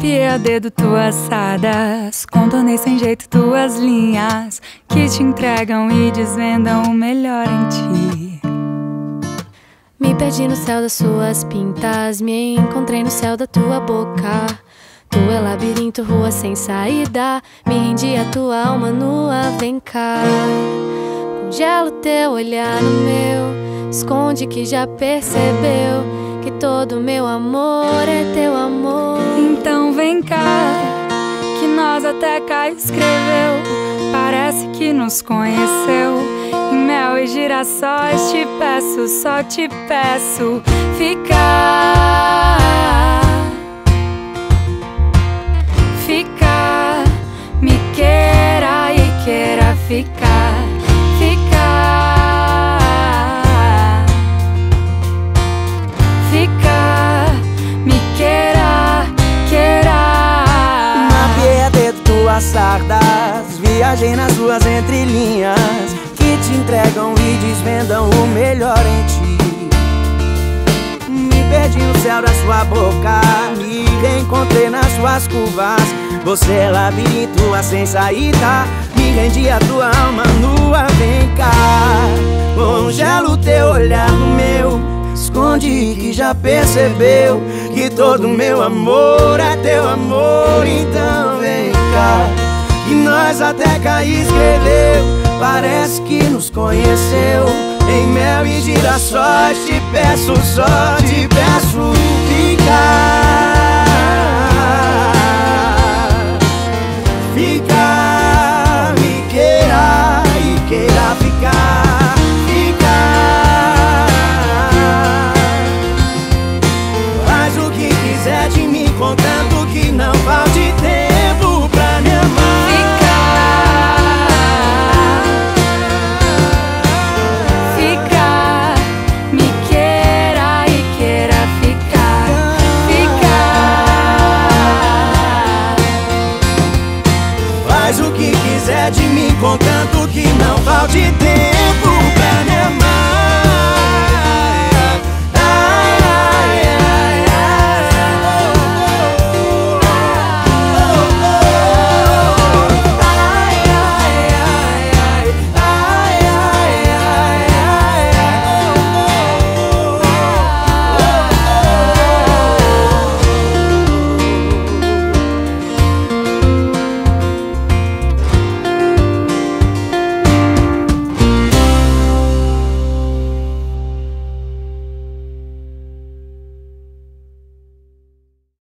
Mapeei a dedo tuas sadas, contornei sem jeito tuas linhas que te entregam e desvendam o melhor em ti. Me perdi no céu das suas pintas, me encontrei no céu da tua boca. Tu é labirinto, rua sem saída. Me rendi a tua alma nua, vem cá. Congela teu olhar no meu, esconde que já percebeu que todo meu amor é teu amor. Cá escreveu. Parece que nos conheceu. Em mel e girassóis te peço, só te peço ficar. Ficar, me queira e queira. Ficar. Dedo tuas sardas Viajei nas ruas entrelinhas Que te entregam e desvendam o melhor em ti. Me perdi no céu da sua boca Me reencontrei nas suas curvas. Você é labirinto, a sem saída. Me rendi a tua alma nua, vem cá. Congela o teu olhar no meu Esconde que já percebeu Que todo meu amor é teu amor. Então Que nós até cá escreveu. Parece que nos conheceu. Em mel e girassóis Te peço só, te peço ficar de mim, contanto que não falte tempo.